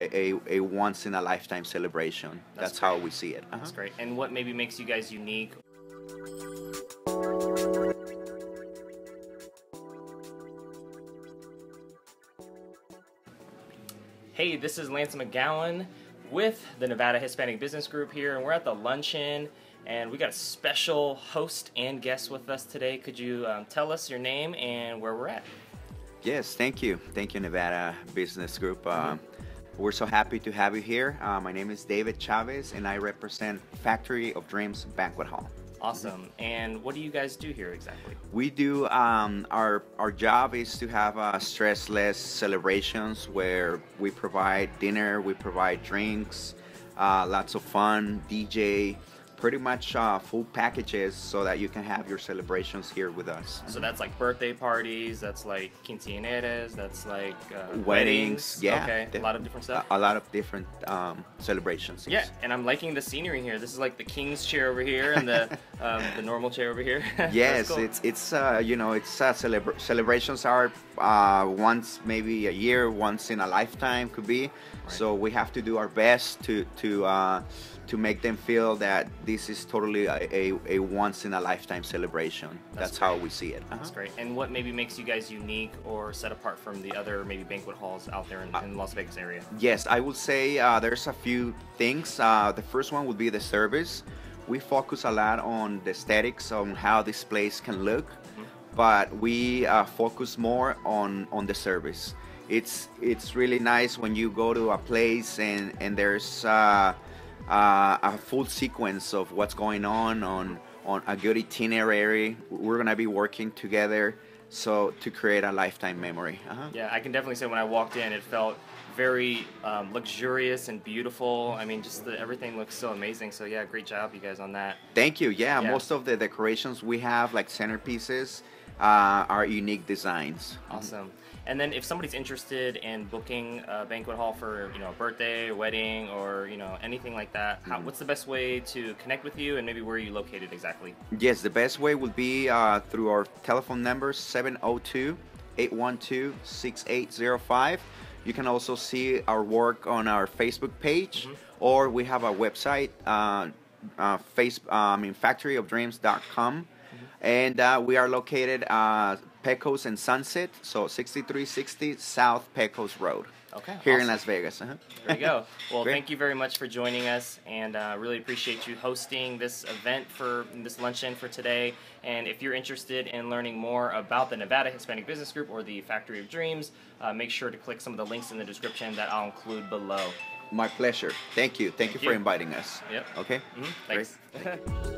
a, a once in a lifetime celebration. That's That's, how we see it. That's Uh-huh. great. And what maybe makes you guys unique? Hey, this is Lance McGowan with the Nevada Hispanic Business Group here, and we're at the luncheon, and we got a special host and guest with us today. Could you um, tell us your name and where we're at? Yes, thank you. Thank you, Nevada Business Group. Mm-hmm. Uh, we're so happy to have you here. Uh, my name is David Chavez, and I represent Factory of Dreams Banquet Hall. Awesome. And what do you guys do here exactly? We do um, our our job is to have uh, stressless celebrations where we provide dinner, we provide drinks, uh, lots of fun, DJ, pretty much uh, full packages so that you can have your celebrations here with us. So that's like birthday parties, that's like quinceañeras, that's like uh, Weddings, yeah, Okay, a lot of different stuff. a lot of different um, celebrations. Yeah, and I'm liking the scenery here. This is like the king's chair over here and the um, the normal chair over here. Yes, cool. it's it's uh, you know it's uh, celebra- celebrations are uh, once maybe a year, once in a lifetime could be. So we have to do our best to to uh, to make them feel that this is totally a, a, a once in a lifetime celebration. That's That's, how we see it. That's Uh-huh. great. And what maybe makes you guys unique or set apart from the other maybe banquet halls out there in, Uh, in Las Vegas area? Yes, I would say uh, there's a few things. Uh, the first one would be the service. We focus a lot on the aesthetics, on how this place can look, but we uh, focus more on on the service. It's it's really nice when you go to a place and and there's uh, a full sequence of what's going on on on a good itinerary. We're gonna be working together so to create a lifetime memory. Uh-huh. Yeah, I can definitely say when I walked in, it felt very um, luxurious and beautiful. I mean, just the, everything looks so amazing. So yeah, great job, you guys, on that. Thank you. Yeah, Yeah. most of the decorations we have, like centerpieces, uh, are unique designs. Awesome. And then if somebody's interested in booking a banquet hall for you know a birthday, wedding, or you know anything like that, how, what's the best way to connect with you, and maybe where are you located exactly? Yes, the best way would be uh, through our telephone number 702 812 6805. You can also see our work on our Facebook page, or we have a website, uh, uh, face, uh, I mean, factoryofdreams.com. And uh, we are located uh, Pecos and Sunset, so 6360 South Pecos Road. Okay, Here awesome. in Las Vegas. Uh-huh. There you go. Well, thank you very much for joining us, and uh, really appreciate you hosting this event for this luncheon for today. And if you're interested in learning more about the Nevada Hispanic Business Group or the Factory of Dreams, uh, make sure to click some of the links in the description that I'll include below. My pleasure. Thank you. Thank, you Thank for inviting us. Yep. Okay. Mhm, Great. Thanks.